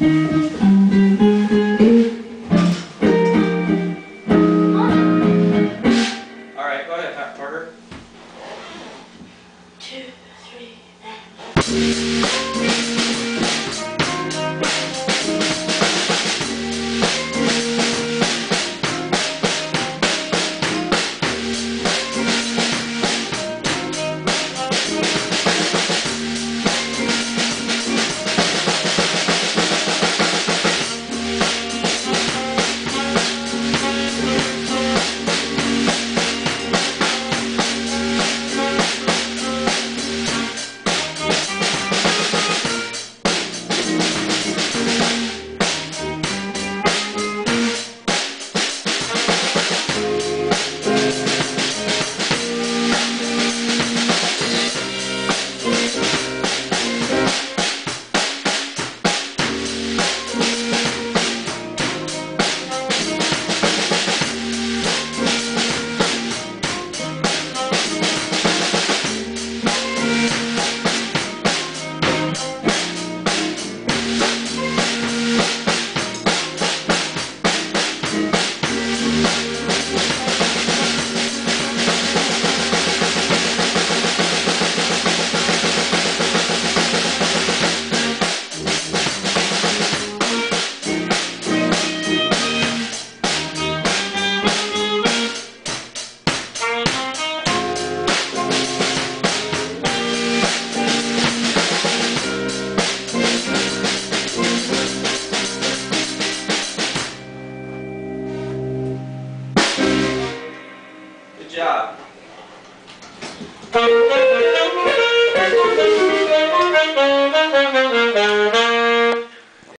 Alright, go ahead, Pat Carter. Two, three, and... चार